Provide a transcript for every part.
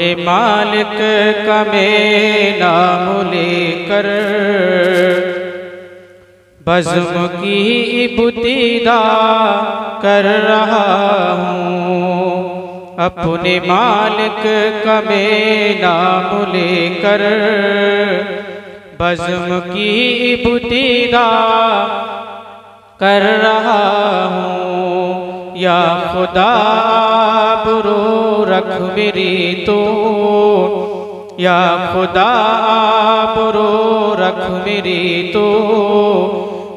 अपने मालिक का नाम लेकर बज़म की इब्तिदा कर रहा हूँ। अपने मालिक का नाम लेकर बज़म की इब्तिदा कर रहा हूँ। या खुदा बुरो रख मेरी तो या खुदा बुरो रख मेरी तो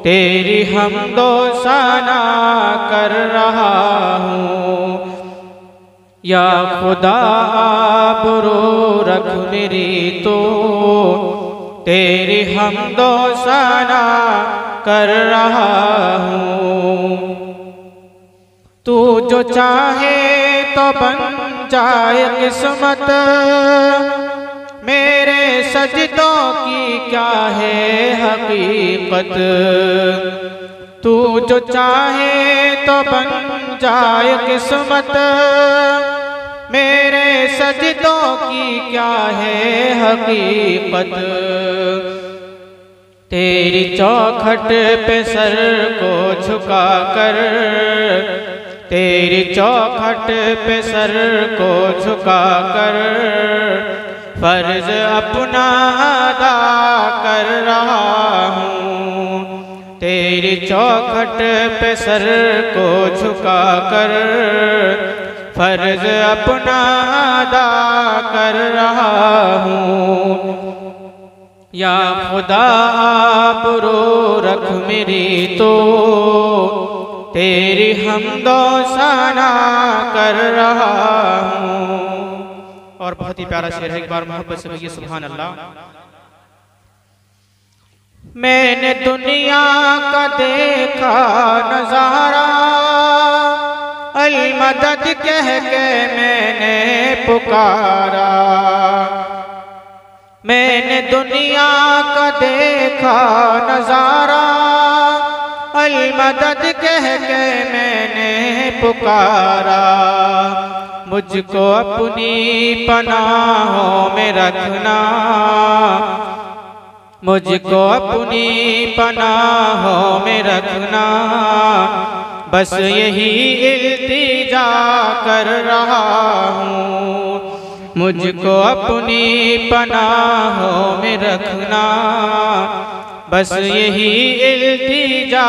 तेरी हम दो सना कर रहा हूँ। या खुदा बुरो रख मेरी तो तेरी हम दो सना कर रहा हूँ। तू जो चाहे तो बन जाए किस्मत। मेरे सजदों की क्या है हकीकत? तू जो चाहे तो बन जाए किस्मत। मेरे सजदों की क्या है हकीकत? तेरी चौखट पे सर को झुका कर तेरी चौखट पे सर को झुका कर फ़र्ज़ अपना अदा कर रहा हूँ। तेरी चौखट पे सर को झुका कर फ़र्ज़ अपना अदा कर रहा हूँ। या खुदा बुरो रख मेरी तो। तेरी हम साना कर रहा हूँ। और बहुत ही प्यारा शेर है, एक बार मोहब्बत से भैया सुबहान अल्लाह मैंने दुनिया का देखा नज़ारा, अल मदद कह के मैंने पुकारा। मैंने दुनिया का देखा नज़ारा मदद कह के मैंने पुकारा। मुझको अपनी पनाहों में रखना। मुझको अपनी पनाहों में रखना। बस यही इल्तिजा कर रहा हूँ। मुझको अपनी पनाहों में रखना। बस यही इल्तिजा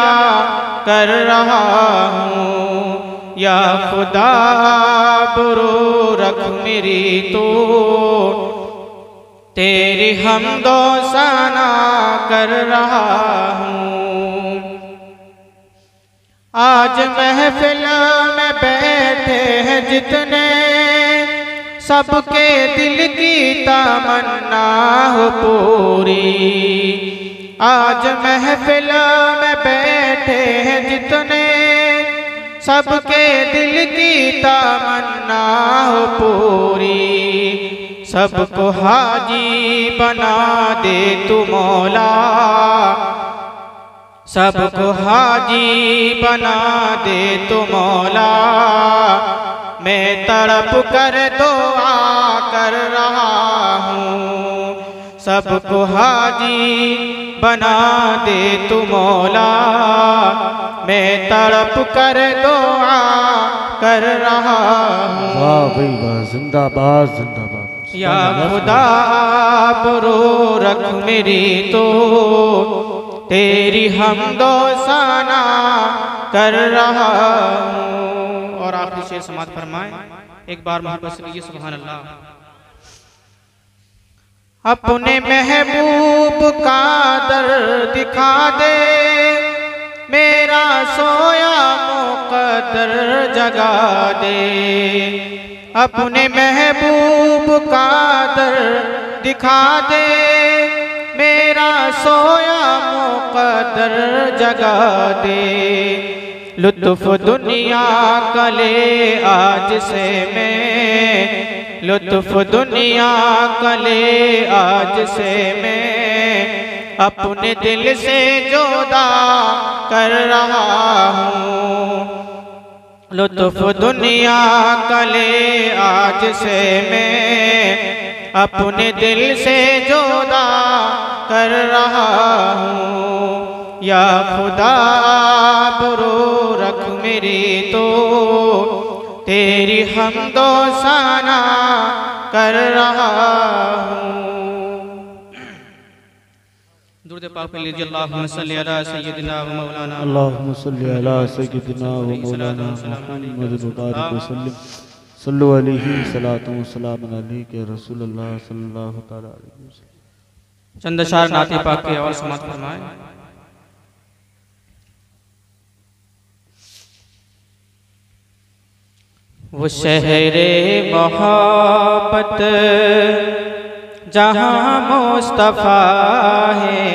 कर रहा हूँ। या खुदा बुरो रख मेरी तो तेरी हम दो सना कर रहा हूँ। आज महफिल में बैठे हैं जितने सबके दिल की तमन्ना हो पूरी। आज महफिल में बैठे हैं जितने, सबके दिल की तमन्ना हो पूरी। सबको हाजी बना दे तू मौला। सबको हाजी बना दे तू मौला। मैं तड़प कर दुआ कर रहा हूँ। सबको हाजी बना दे तू मौला। मैं तड़प कर दुआ कर रहा हूँ। वाह भाई वाह जिंदाबाद जिंदाबाद। या खुदा बरो रख मेरी तो। तेरी हम दो साना कर रहा हूँ। और आखिरी शेर समाज फरमाए। एक बार मोहब्बत से सुभान अल्लाह। अपने महबूब का दर दिखा दे। मेरा सोया मुकदर जगा दे। अपने महबूब का दर दिखा दे। मेरा सोया मुकदर जगा दे। लुत्फ दुनिया कले आज से मैं लुत्फ दुनिया का ले आज से मैं अपने दिल से जोदा कर रहा हूँ। लुत्फ दुनिया कले आज से मैं अपने दिल से जोदा कर रहा हूँ। या खुदा बरो रख मेरी तो तेरी हमदो साना कर रहा हूँ। दुर्द पाक में लीजिए अल्लाहुम्मा सल्ली अला सय्यिदिना व मौलाना। अल्लाहुम्म सल्ली अला सय्यिदिना व मौलाना मुहम्मद मुबारक वसल्लम सल्लु अलैहि सलातु व सलाम अलैहि रसूलुल्लाह सल्लल्लाहु तआला अलैहि वसल्लम। चंद अशार नाते पाक की आवाज़ समाप्त फरमाए। वो शहरे मोहब्बत, जहाँ मुस्तफ़ा है,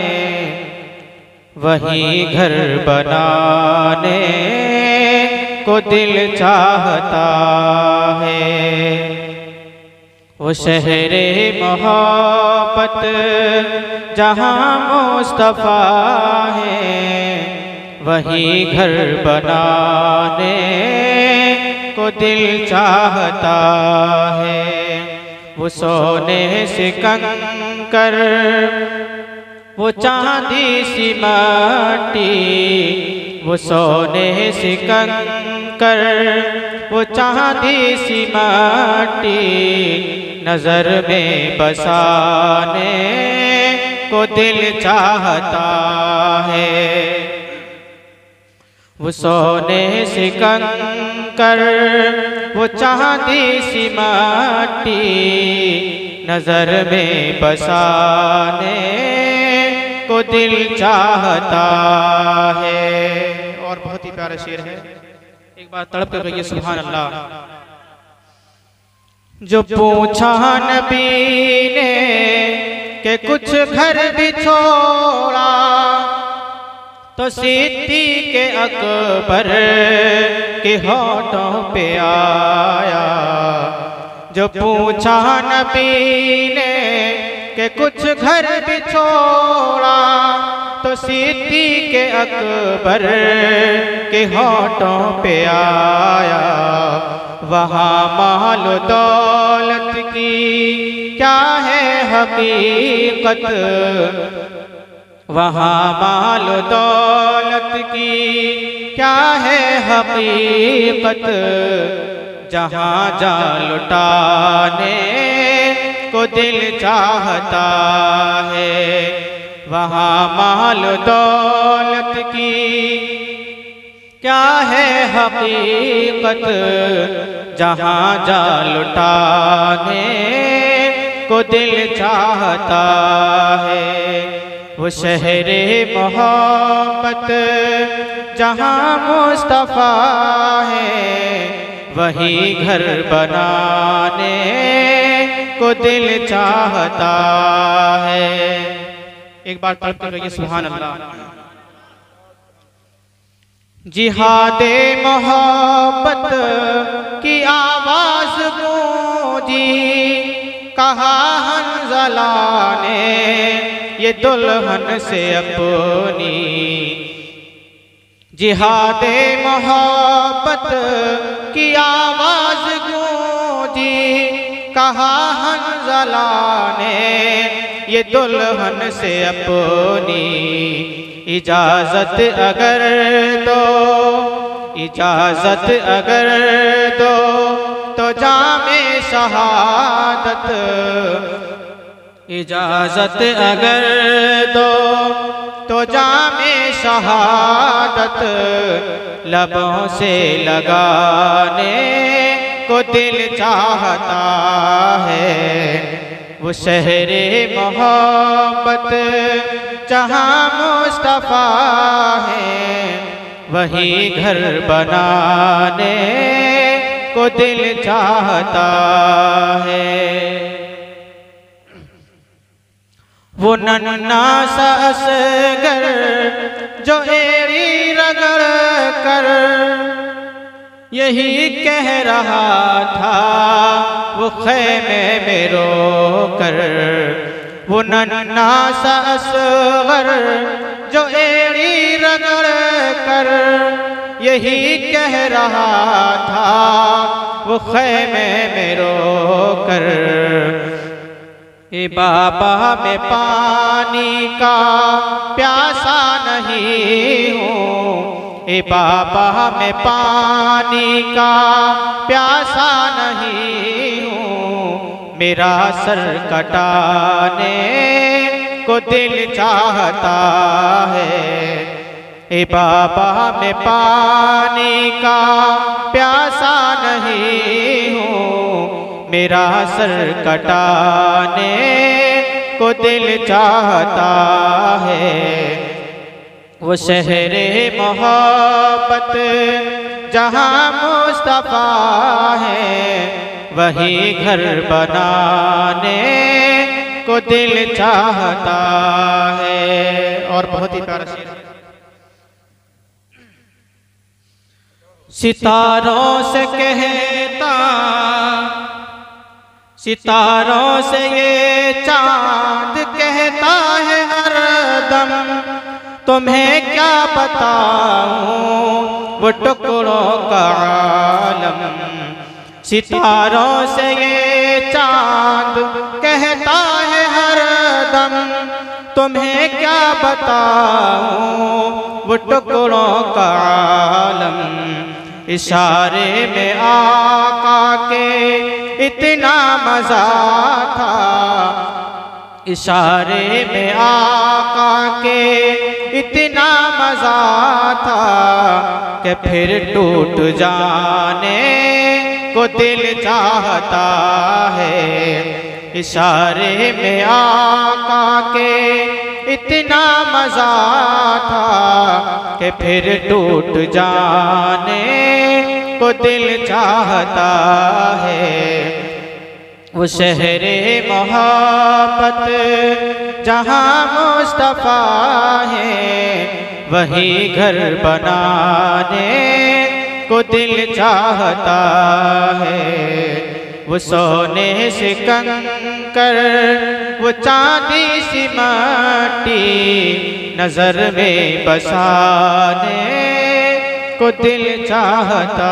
वही घर बनाने को दिल चाहता है। वो शहरे मोहब्बत, जहाँ मुस्तफ़ा है, वही घर बनाने दिल चाहता है। वो सोने से कंकर, वो चांदी सी माटी, वो सोने से कंकर, वो चांदी सी माटी नज़र में बसाने को दिल चाहता है। वो सोने से कंकर वो चांदी सी माटी नज़र में बसाने को दिल चाहता है। और बहुत ही प्यारा शेर है। एक बार तड़प कर कहिए सुभान अल्लाह जो पूछा नबी ने के कुछ घर भी छोड़ा तो सीती के अकबर के होठों पे आया, जो पूछा नबी ने के कुछ घर भी छोड़ा तो सीती के अकबर के होठों पे आया। वहाँ माल दौलत की क्या है हकीकत? वहाँ माल दौलत की क्या है हकीकत? जहाँ जा लुटाने को दिल चाहता है, वहाँ माल दौलत की क्या है हकीकत? जहाँ जा लुटाने को दिल चाहता है। वो शहरे मोहब्बत, जहाँ मुस्तफ़ा है, वही घर बनाने को दिल चाहता है। एक बार पढ़ कर कहिए सुभान अल्लाह जिहादे मोहब्बत की आवाज़ गूंजी, कहा हंजला ने ये दुल्हन से अपनी जिहादे मोहब्बत की आवाज़ गूंजी। कहा, हंजला ने ये दुल्हन से अपनी इजाज़त अगर दो, इजाज़त अगर दो तो जामे शहादत इजाज़त अगर दो तो जामे शहादत लबों से लगाने को दिल चाहता है। वो शहरे मोहब्बत जहाँ मुस्तफ़ा है वही घर बनाने को दिल चाहता है। वो नन्ना सा असगर जो एरी रगड़ कर। यही कह रहा था, वो खैमे में रो कर वो नन्ना सा असगर जो एरी रगड़ कर। यही कह रहा था, वो खैमे में रो कर ए बाबा मैं पानी का प्यासा नहीं हूँ। ए बाबा मैं पानी का प्यासा नहीं हूँ। मेरा सर कटाने को दिल चाहता है। ए बाबा मैं पानी का प्यासा नहीं मेरा सर कटाने को दिल चाहता है। वो शहर मोहब्बत, जहाँ मुस्तफ़ा है, वही घर बनाने को दिल चाहता है। और बहुत ही प्यारा सितारों से कहता सितारों से ये चाँद कहता है हर दम, तुम्हें क्या बताऊँ वो टुकड़ों का आलम। सितारों से ये चाँद कहता है हर दम, तुम्हें क्या बताऊँ वो टुकड़ों का आलम। इशारे में आका के इतना मज़ा था। इशारे में आका के इतना मज़ा था कि फिर टूट जाने को दिल चाहता है। इशारे में आका के इतना मज़ा था कि फिर टूट जाने को दिल चाहता है। वो शहर मोहब्बत, जहाँ मुस्तफ़ा है, वही घर बनाने को दिल चाहता है। वो सोने से कंकर वो चांदी सी माटी नज़र में बसाने को दिल चाहता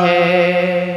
है।